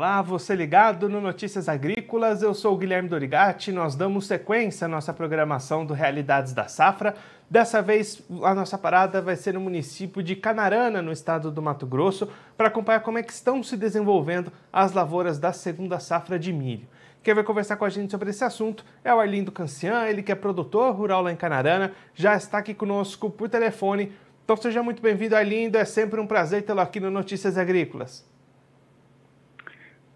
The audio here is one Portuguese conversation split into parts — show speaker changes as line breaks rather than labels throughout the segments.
Olá, você ligado no Notícias Agrícolas, eu sou o Guilherme Dorigati, nós damos sequência à nossa programação do Realidades da Safra. Dessa vez, a nossa parada vai ser no município de Canarana, no estado do Mato Grosso, para acompanhar como é que estão se desenvolvendo as lavouras da segunda safra de milho. Quem vai conversar com a gente sobre esse assunto é o Arlindo Cancian, ele que é produtor rural lá em Canarana, já está aqui conosco por telefone. Então seja muito bem-vindo, Arlindo, é sempre um prazer tê-lo aqui no Notícias Agrícolas.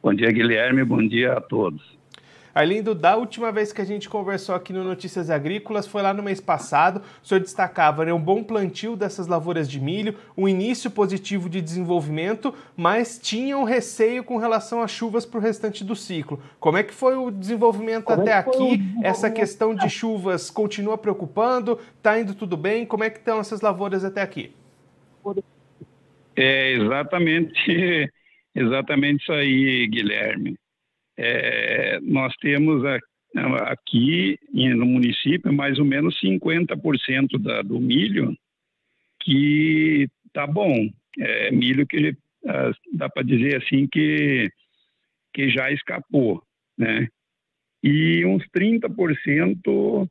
Bom dia, Guilherme. Bom dia a todos.
Arlindo, da última vez que a gente conversou aqui no Notícias Agrícolas, foi lá no mês passado, o senhor destacava né, um bom plantio dessas lavouras de milho, um início positivo de desenvolvimento, mas tinha um receio com relação às chuvas para o restante do ciclo. Como é que foi o desenvolvimento Como é até aqui? Essa questão de chuvas continua preocupando? Está indo tudo bem? Como é que estão essas lavouras até aqui?
É exatamente Exatamente isso aí, Guilherme. É, nós temos aqui no município mais ou menos 50% da, do milho que tá bom. É milho que dá para dizer assim que, que já escapou, né? E uns 30%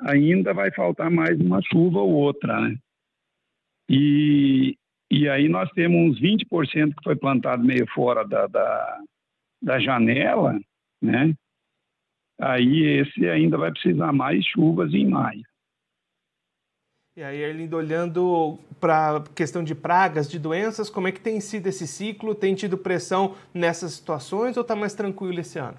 ainda vai faltar mais uma chuva ou outra, né? E, e aí nós temos uns 20% que foi plantado meio fora da, da, da janela, né? Aí esse ainda vai precisar mais chuvas em maio.
E aí, Erlindo, olhando para a questão de pragas, de doenças, como é que tem sido esse ciclo? Tem tido pressão nessas situações ou está mais tranquilo esse ano?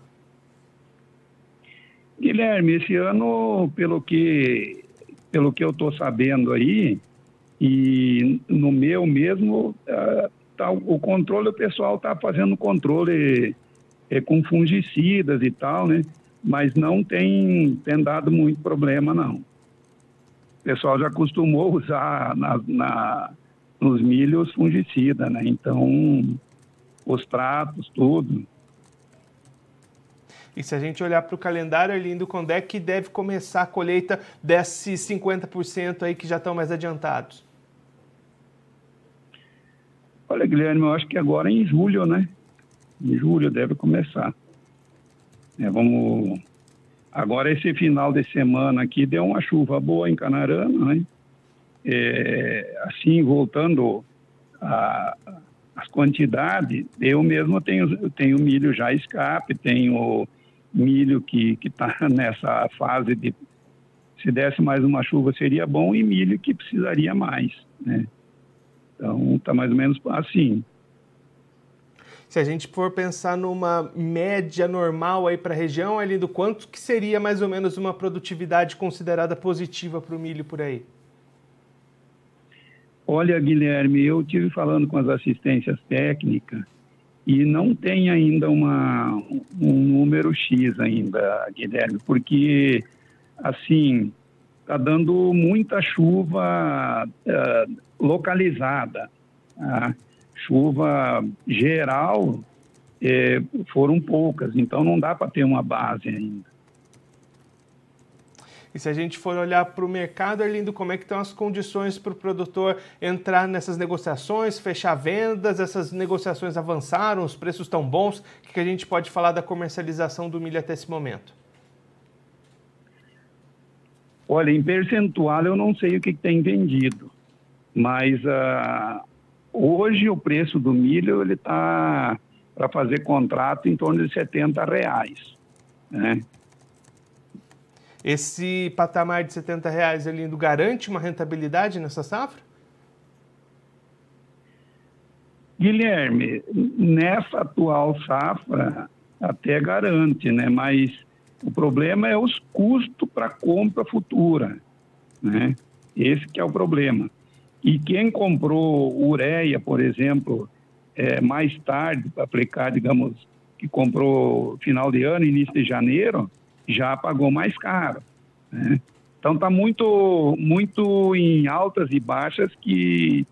Guilherme, esse ano, pelo que, pelo que eu estou sabendo aí, e no meu mesmo, uh, tá, o controle, o pessoal está fazendo controle é, com fungicidas e tal, né? Mas não tem, tem dado muito problema, não. O pessoal já acostumou usar na, na, nos milhos fungicida, né? Então, os tratos, tudo.
E se a gente olhar para o calendário, Arlindo, quando é que deve começar a colheita desses 50% aí que já estão mais adiantados?
Olha, Guilherme, eu acho que agora em julho, né? Em julho deve começar. É, vamos. Agora, esse final de semana aqui deu uma chuva boa em Canarana, né? É, assim, voltando às quantidades, eu mesmo tenho, tenho milho já escape, tenho milho que está nessa fase de se desse mais uma chuva seria bom e milho que precisaria mais, né? Então, está mais ou menos assim.
Se a gente for pensar numa média normal aí para a região, ali do quanto que seria mais ou menos uma produtividade considerada positiva para o milho por aí?
Olha, Guilherme, eu tive falando com as assistências técnicas e não tem ainda uma, um número X ainda, Guilherme, porque assim está dando muita chuva uh, localizada. A chuva geral eh, foram poucas, então não dá para ter uma base ainda.
E se a gente for olhar para o mercado, Arlindo, como é que estão as condições para o produtor entrar nessas negociações, fechar vendas? Essas negociações avançaram, os preços estão bons? O que a gente pode falar da comercialização do milho até esse momento?
Olha, em percentual eu não sei o que, tem vendido, mas uh, hoje o preço do milho ele está para fazer contrato em torno de 70 reais, né?
Esse patamar de 70 reais, Lindo, garante uma rentabilidade nessa safra?
Guilherme, nessa atual safra até garante, né? Mas o problema é os custos para compra futura, né? Esse que é o problema. E quem comprou ureia, por exemplo, é, mais tarde para aplicar, digamos, que comprou final de ano, início de janeiro, já pagou mais caro. Né? Então está muito, muito em altas e baixas que,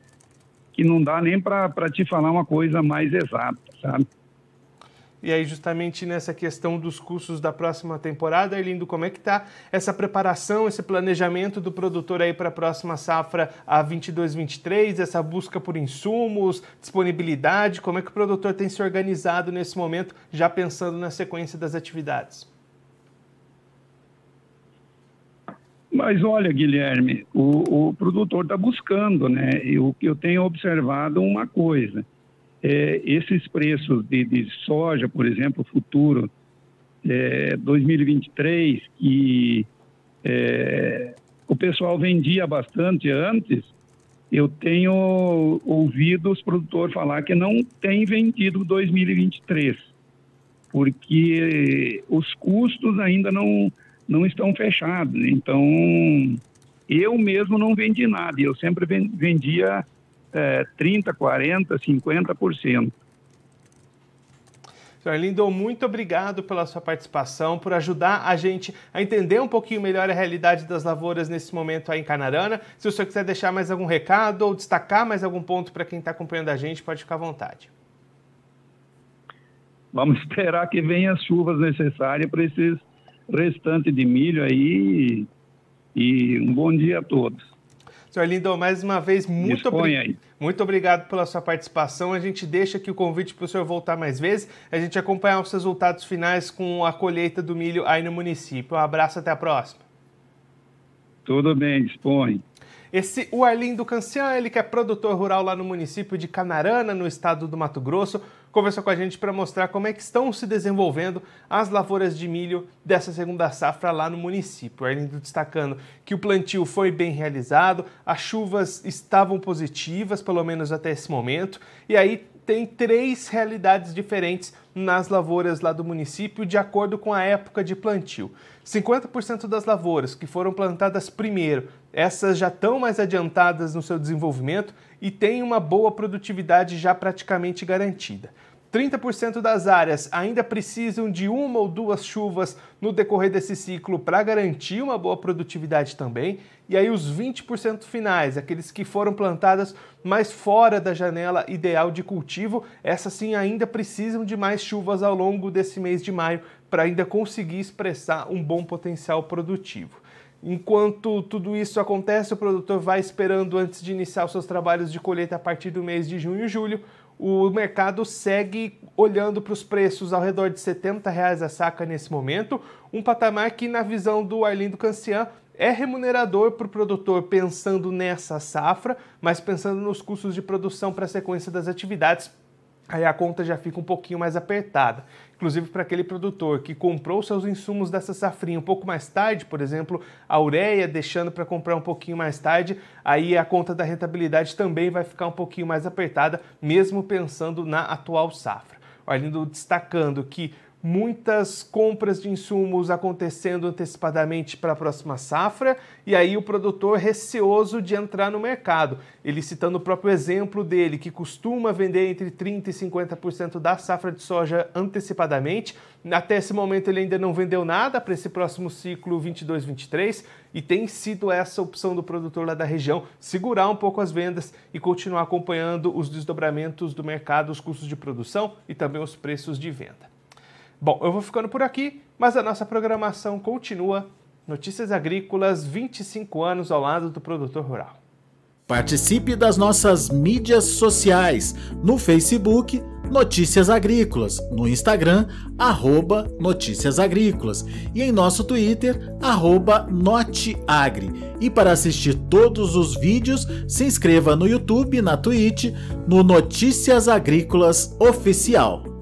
que não dá nem para te falar uma coisa mais exata, sabe?
E aí, justamente nessa questão dos custos da próxima temporada, Arlindo, como é que está essa preparação, esse planejamento do produtor aí para a próxima safra a 22-23, essa busca por insumos, disponibilidade, como é que o produtor tem se organizado nesse momento, já pensando na sequência das atividades?
Mas olha, Guilherme, o, o produtor está buscando, né? Eu, eu tenho observado uma coisa é, esses preços de, de, soja, por exemplo, futuro é, 2023, que é, o pessoal vendia bastante antes, eu tenho ouvido os produtores falar que não tem vendido 2023, porque os custos ainda não, não estão fechados. Então, eu mesmo não vendi nada, eu sempre vendia é, 30%, 40%, 50%.
Senhor Lindo, muito obrigado pela sua participação, por ajudar a gente a entender um pouquinho melhor a realidade das lavouras nesse momento aí em Canarana. Se o senhor quiser deixar mais algum recado ou destacar mais algum ponto para quem está acompanhando a gente, pode ficar à vontade.
Vamos esperar que venham as chuvas necessárias para esses restantes de milho aí e um bom dia a todos.
Senhor Lindo, mais uma vez, muito, obri muito obrigado pela sua participação. A gente deixa aqui o convite para o senhor voltar mais vezes, a gente acompanhar os resultados finais com a colheita do milho aí no município. Um abraço, até a próxima.
Tudo bem, dispõe.
Esse o Arlindo Cancian, ele que é produtor rural lá no município de Canarana, no estado do Mato Grosso, conversou com a gente para mostrar como é que estão se desenvolvendo as lavouras de milho dessa segunda safra lá no município. O Arlindo destacando que o plantio foi bem realizado, as chuvas estavam positivas, pelo menos até esse momento, e aí tem três realidades diferentes nas lavouras lá do município, de acordo com a época de plantio. 50% das lavouras que foram plantadas primeiro, essas já estão mais adiantadas no seu desenvolvimento e têm uma boa produtividade já praticamente garantida. 30% das áreas ainda precisam de uma ou duas chuvas no decorrer desse ciclo para garantir uma boa produtividade também. E aí os 20% finais, aqueles que foram plantadas mais fora da janela ideal de cultivo, essas sim ainda precisam de mais chuvas ao longo desse mês de maio para ainda conseguir expressar um bom potencial produtivo. Enquanto tudo isso acontece, o produtor vai esperando antes de iniciar os seus trabalhos de colheita a partir do mês de junho e julho o mercado segue olhando para os preços ao redor de 70 reais a saca nesse momento, um patamar que, na visão do Arlindo Cancian, é remunerador para o produtor pensando nessa safra, mas pensando nos custos de produção para a sequência das atividades, aí a conta já fica um pouquinho mais apertada. Inclusive para aquele produtor que comprou seus insumos dessa safrinha um pouco mais tarde, por exemplo, a ureia deixando para comprar um pouquinho mais tarde, aí a conta da rentabilidade também vai ficar um pouquinho mais apertada, mesmo pensando na atual safra. O Arlindo destacando que muitas compras de insumos acontecendo antecipadamente para a próxima safra, e aí o produtor receoso de entrar no mercado. Ele citando o próprio exemplo dele, que costuma vender entre 30% e 50% da safra de soja antecipadamente. Até esse momento ele ainda não vendeu nada para esse próximo ciclo 22-23 e tem sido essa opção do produtor lá da região segurar um pouco as vendas e continuar acompanhando os desdobramentos do mercado, os custos de produção e também os preços de venda. Bom, eu vou ficando por aqui, mas a nossa programação continua. Notícias Agrícolas, 25 anos ao lado do produtor rural.
Participe das nossas mídias sociais no Facebook Notícias Agrícolas, no Instagram arroba Notícias Agrícolas e em nosso Twitter arroba Noteagri. E para assistir todos os vídeos, se inscreva no YouTube, na Twitch, no Notícias Agrícolas Oficial.